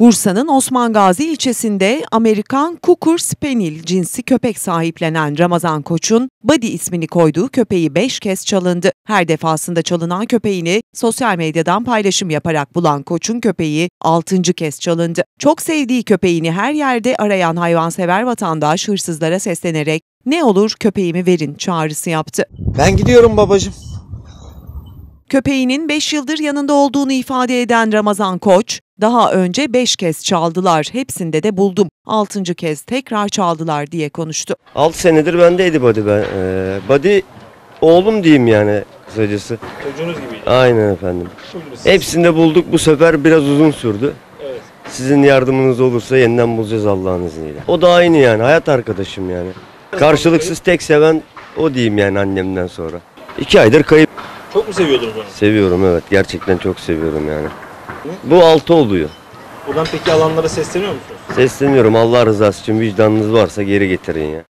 Bursa'nın Osman Gazi ilçesinde Amerikan Kukur Spaniel cinsi köpek sahiplenen Ramazan Koç'un Buddy ismini koyduğu köpeği 5 kez çalındı. Her defasında çalınan köpeğini sosyal medyadan paylaşım yaparak bulan Koç'un köpeği 6. kez çalındı. Çok sevdiği köpeğini her yerde arayan hayvansever vatandaş hırsızlara seslenerek ne olur köpeğimi verin çağrısı yaptı. Ben gidiyorum babacığım. Köpeğinin 5 yıldır yanında olduğunu ifade eden Ramazan Koç, daha önce 5 kez çaldılar, hepsinde de buldum. 6. kez tekrar çaldılar diye konuştu. 6 senedir bendeydi Buddy ben. Ee, Buddy oğlum diyeyim yani kısacası. Çocuğunuz gibiydi. Aynen efendim. Hepsinde bulduk bu sefer biraz uzun sürdü. Evet. Sizin yardımınız olursa yeniden bulacağız Allah'ın izniyle. O da aynı yani hayat arkadaşım yani. Karşılıksız tek seven o diyeyim yani annemden sonra. İki aydır kayıp. Çok mu seviyordunuz onu? Seviyorum evet gerçekten çok seviyorum yani. Bu altı oluyor. Buradan peki alanlara sesleniyor musunuz? Sesleniyorum Allah rızası için vicdanınız varsa geri getirin ya.